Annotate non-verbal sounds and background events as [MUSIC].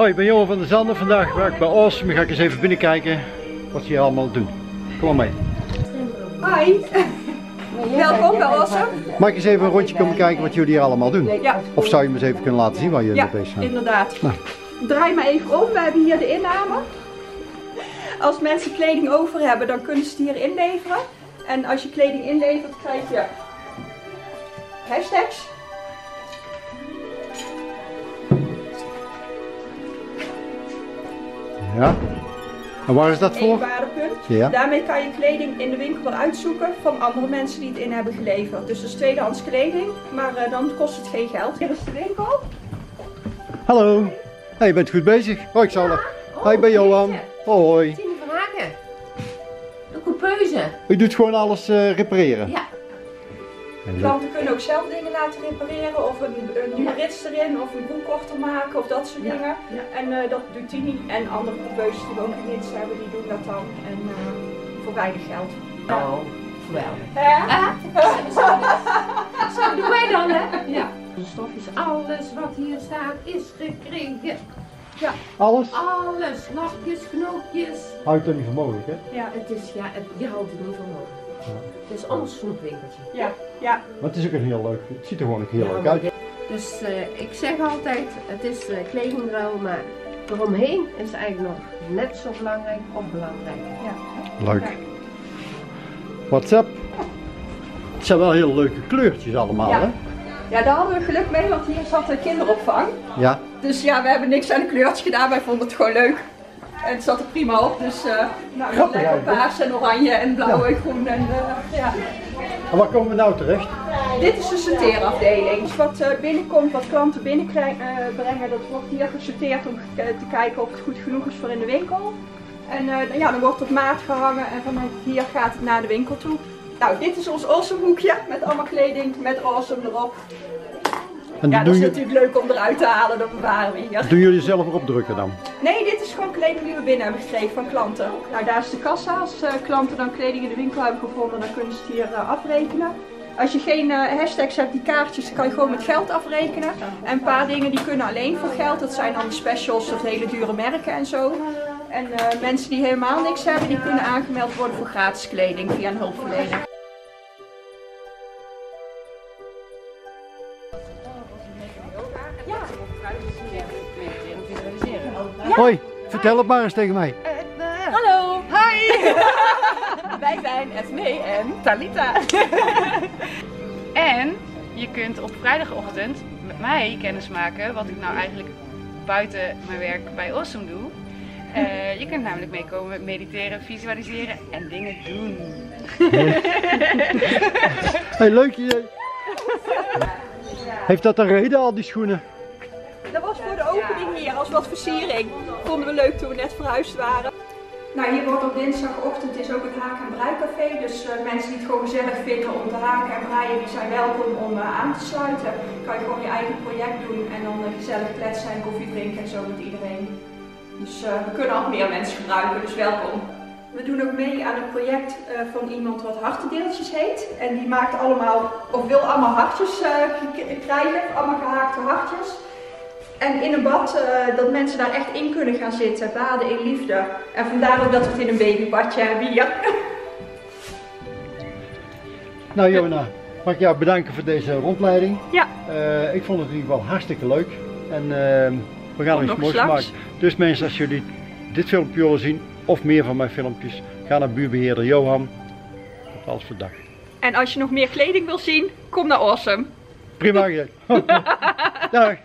Hoi, ik ben Johan van der Zanden. Vandaag werk ik bij Awesome. Ga ik eens even binnenkijken wat ze hier allemaal doen. Kom maar mee. Hi, welkom bij Awesome. Mag ik eens even een rondje komen kijken wat jullie hier allemaal doen? Ja, Of zou je me eens even kunnen laten zien waar jullie ja mee bezig zijn? inderdaad. Nou. Draai maar even om, we hebben hier de inname. Als mensen kleding over hebben, dan kunnen ze die hier inleveren. En als je kleding inlevert, krijg je hashtags. Ja. En waar is dat voor? waardepunt. Ja. Daarmee kan je kleding in de winkel weer uitzoeken van andere mensen die het in hebben geleverd. Dus dat is tweedehands kleding, maar eh, dan kost het geen geld. Hier is de winkel. Hallo. Hey, je bent goed bezig. Hoi, ik zal Hoi, ik ben Johan. Hoi. Tine van Haken. De coupeuse. U doet gewoon alles eh, repareren? Ja. En. Klanten kunnen ook zelf dingen laten repareren of een, een nieuwe rits erin of een boekkorter maken of dat soort Ja. dingen. Ja. En eh, dat doet Tini en andere coupeuse die we ook in dienst hebben, die doen dat dan. En eh, voor weinig geld. Oh, wel. Hè? Ah, zo, zo, zo doen wij dan, hè? Ja. De stofjes, alles wat hier staat is gekregen. Alles? Alles, lapjes, knoopjes. Houdt er niet voor mogelijk, hè? Ja. Het is, ja, het, je houdt het niet van mogelijk. Het is ons snoepwinkeltje. Ja, ja. Maar het is ook een heel leuk. Het ziet er gewoon ook heel Ja, leuk uit. Dus eh, ik zeg altijd, het is uh, kledingruil, maar eromheen is eigenlijk nog net zo belangrijk of belangrijker. Leuk. What's up? Het zijn wel heel leuke kleurtjes allemaal, Ja. hè? Ja, daar hadden we geluk mee, want hier zat een kinderopvang. Ja. Dus ja, we hebben niks aan de kleurtjes gedaan, wij vonden het gewoon leuk. En het zat er prima op, dus eh nou, Grappig lekker paars en oranje en blauw en groen en eh, ja. En waar komen we nou terecht? Dit is de sorteerafdeling. Dus wat eh, binnenkomt, wat klanten binnenbrengen, dat wordt hier gesorteerd om te kijken of het goed genoeg is voor in de winkel. En ja, dan wordt op maat gehangen en vanuit hier gaat het naar de winkel toe. Nou, dit is ons awesome hoekje met allemaal kleding met awesome erop. En Ja, dat is natuurlijk leuk om eruit te halen, dat bewaren we hier. doen jullie zelf erop drukken dan? Nee, dit is gewoon kleding die we binnen hebben gekregen van klanten. Nou, daar is de kassa. Als eh, klanten dan kleding in de winkel hebben gevonden, dan kunnen ze het hier eh, afrekenen. Als je geen eh, hashtags hebt, die kaartjes, dan kan je gewoon met geld afrekenen. En een paar dingen die kunnen alleen voor geld. Dat zijn dan de specials of de hele dure merken en zo. En mensen die helemaal niks hebben, die kunnen aangemeld worden voor gratis kleding via een hulpverlener. Hoi, vertel het maar eens tegen mij. Hallo! Hi! [LAUGHS] Wij zijn Esme en Talita. En je kunt op vrijdagochtend met mij kennis maken wat ik nou eigenlijk buiten mijn werk bij Awesome doe. Eh, je kunt namelijk meekomen met mediteren, visualiseren en dingen doen. Hey, leuk idee. Heeft dat een reden, al die schoenen? Wat versiering. Vonden we leuk toen we net verhuisd waren. Nou, hier wordt op dinsdagochtend is ook het Haken en Breicafé. Dus eh, mensen die het gewoon gezellig vinden om te haken en breien, die zijn welkom om eh, aan te sluiten. Kan je gewoon je eigen project doen en dan eh, gezellig kletsen en koffie drinken en zo met iedereen. Dus eh, we kunnen ook meer mensen gebruiken, dus welkom. We doen ook mee aan een project eh, van iemand wat hartendeeltjes heet. En die maakt allemaal, of wil allemaal hartjes eh, krijgen, allemaal gehaakte hartjes. En in een bad, eh, dat mensen daar echt in kunnen gaan zitten, baden in liefde. En vandaar ook dat we het in een babybadje hebben hier. [LAUGHS] Nou Jona, mag ik jou bedanken voor deze rondleiding. Ja. Eh, ik vond het in ieder geval hartstikke leuk. En ehm, we gaan er iets nog moois maken. Dus mensen, als jullie dit filmpje willen zien of meer van mijn filmpjes, ga naar buurbeheerder Johan. Tot alles voor dag. En als je nog meer kleding wil zien, kom naar Awesome. Prima. [LAUGHS] [LAUGHS] Dag.